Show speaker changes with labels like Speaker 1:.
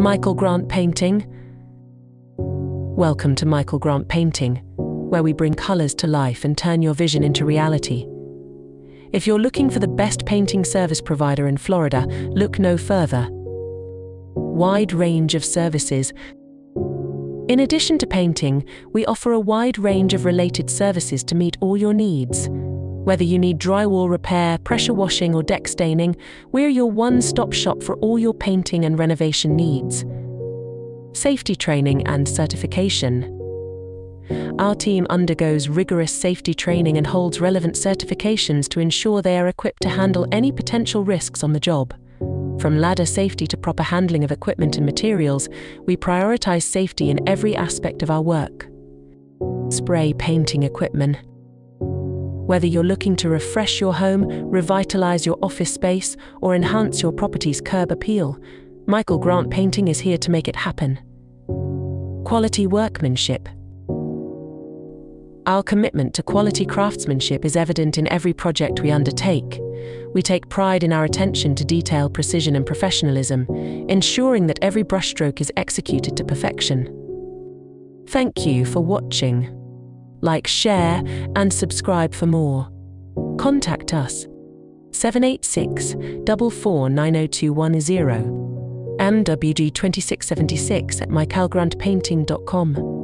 Speaker 1: Michael Grant Painting. Welcome to Michael Grant Painting, where we bring colors to life and turn your vision into reality. If you're looking for the best painting service provider in Florida, look no further. Wide range of services. In addition to painting, we offer a wide range of related services to meet all your needs. Whether you need drywall repair, pressure washing, or deck staining, we're your one stop shop for all your painting and renovation needs. Safety training and certification. Our team undergoes rigorous safety training and holds relevant certifications to ensure they are equipped to handle any potential risks on the job. From ladder safety to proper handling of equipment and materials, we prioritize safety in every aspect of our work. Spray painting equipment. Whether you're looking to refresh your home, revitalize your office space, or enhance your property's curb appeal, Michael Grant Painting is here to make it happen. Quality workmanship. Our commitment to quality craftsmanship is evident in every project we undertake. We take pride in our attention to detail, precision, and professionalism, ensuring that every brushstroke is executed to perfection. Thank you for watching. Like, share, and subscribe for more. Contact us 786 4490210 MWG2676 at michaelgrantpainting.com.